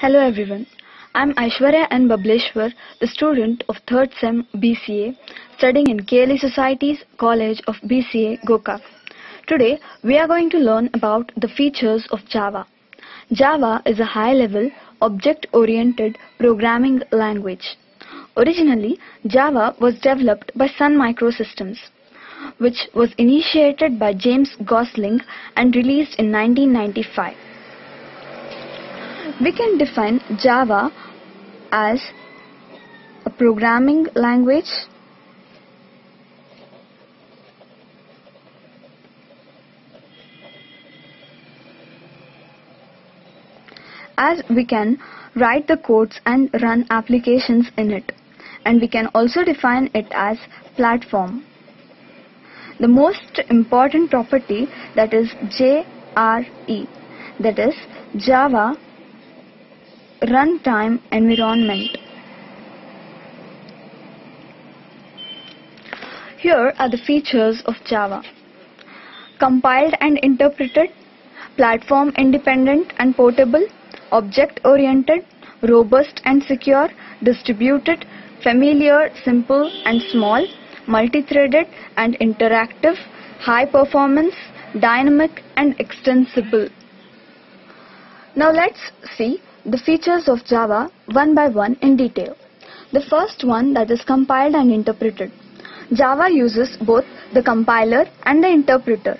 Hello everyone. I'm Aishwarya N. Bableshwar, the student of 3rd SEM BCA, studying in KLE Society's College of BCA, Gokak. Today, we are going to learn about the features of Java. Java is a high-level, object-oriented programming language. Originally, Java was developed by Sun Microsystems, which was initiated by James Gosling and released in 1995. We can define Java as a programming language as we can write the codes and run applications in it and we can also define it as platform. The most important property that is JRE that is Java runtime environment. Here are the features of Java. Compiled and interpreted, platform independent and portable, object oriented, robust and secure, distributed, familiar, simple and small, multi-threaded and interactive, high performance, dynamic and extensible. Now let's see the features of Java one by one in detail. The first one that is compiled and interpreted. Java uses both the compiler and the interpreter.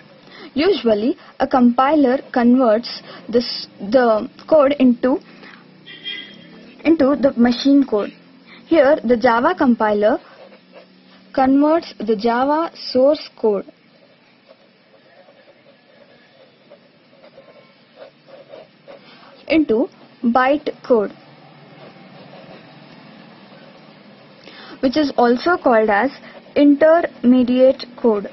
Usually a compiler converts this, the code into, into the machine code. Here the Java compiler converts the Java source code into byte code which is also called as intermediate code.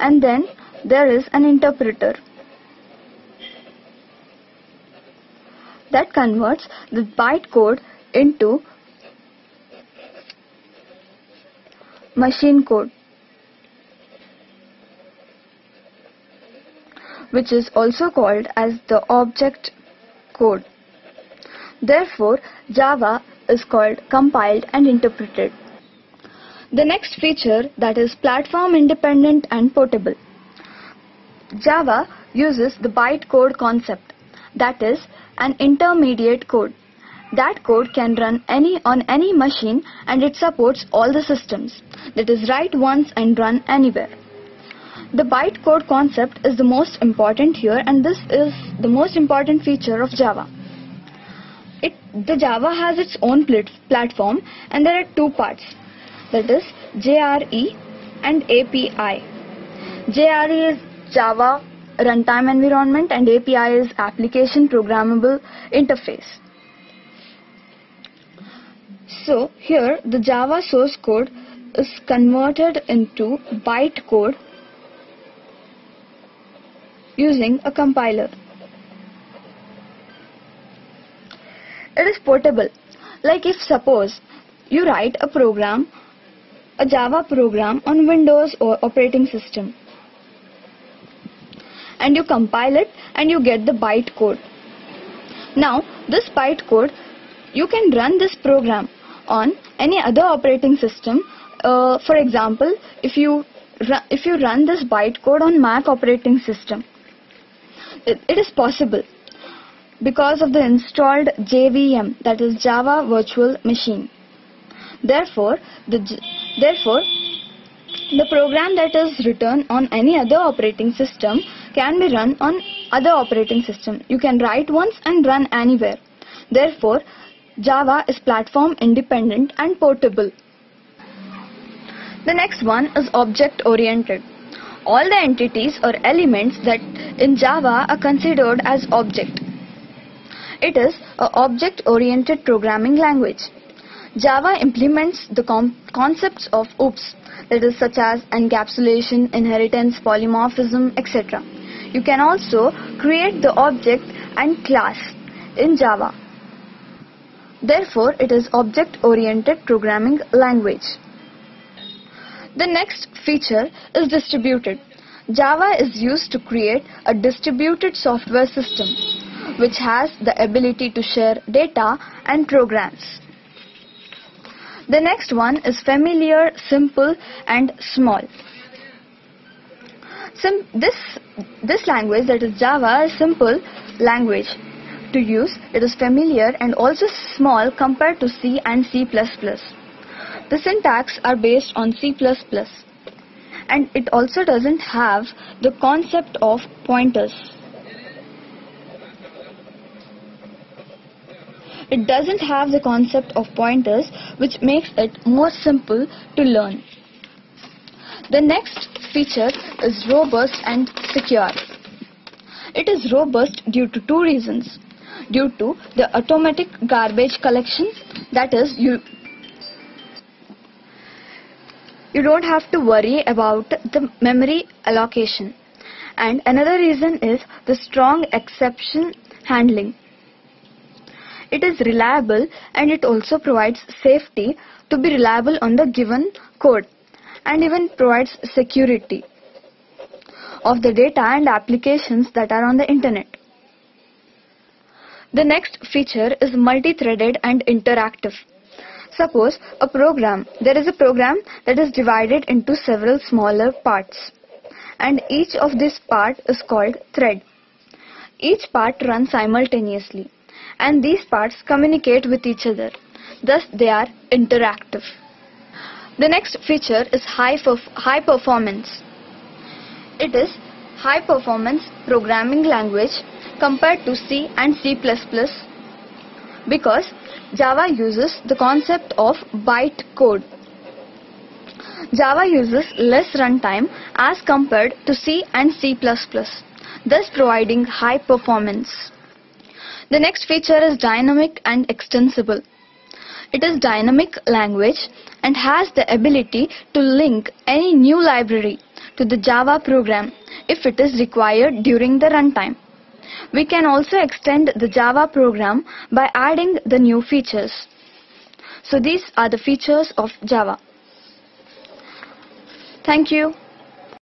And then there is an interpreter that converts the byte code into machine code which is also called as the object code. Therefore, Java is called compiled and interpreted. The next feature that is platform independent and portable. Java uses the bytecode concept that is an intermediate code. That code can run any on any machine and it supports all the systems that is write once and run anywhere. The bytecode concept is the most important here and this is the most important feature of Java. It, the Java has its own plat platform and there are two parts that is JRE and API. JRE is Java Runtime Environment and API is Application Programmable Interface. So here the Java source code is converted into bytecode using a compiler. It is portable. Like if suppose you write a program, a Java program on Windows or operating system and you compile it and you get the bytecode. Now this bytecode you can run this program on any other operating system. Uh, for example, if you if you run this bytecode on Mac operating system, it, it is possible because of the installed JVM that is Java Virtual Machine. Therefore, the, therefore, the program that is written on any other operating system can be run on other operating system. You can write once and run anywhere. Therefore, Java is platform independent and portable. The next one is object oriented. All the entities or elements that in Java are considered as object. It is a object-oriented programming language. Java implements the concepts of OOPS that is such as encapsulation, inheritance, polymorphism, etc. You can also create the object and class in Java. Therefore, it is object-oriented programming language. The next feature is distributed. Java is used to create a distributed software system which has the ability to share data and programs. The next one is familiar, simple and small. Sim this, this language that is Java is simple language to use. It is familiar and also small compared to C and C++. The syntax are based on C++ and it also doesn't have the concept of pointers. It doesn't have the concept of pointers which makes it more simple to learn. The next feature is robust and secure. It is robust due to two reasons. Due to the automatic garbage collection that is you you don't have to worry about the memory allocation. And another reason is the strong exception handling. It is reliable and it also provides safety to be reliable on the given code and even provides security of the data and applications that are on the internet. The next feature is multi-threaded and interactive. Suppose a program, there is a program that is divided into several smaller parts and each of this part is called thread. Each part runs simultaneously and these parts communicate with each other. Thus they are interactive. The next feature is high, high performance. It is high performance programming language compared to C and C++ because Java uses the concept of byte code. Java uses less runtime as compared to C and C++, thus providing high performance. The next feature is dynamic and extensible. It is dynamic language and has the ability to link any new library to the Java program if it is required during the runtime. We can also extend the Java program by adding the new features. So these are the features of Java. Thank you.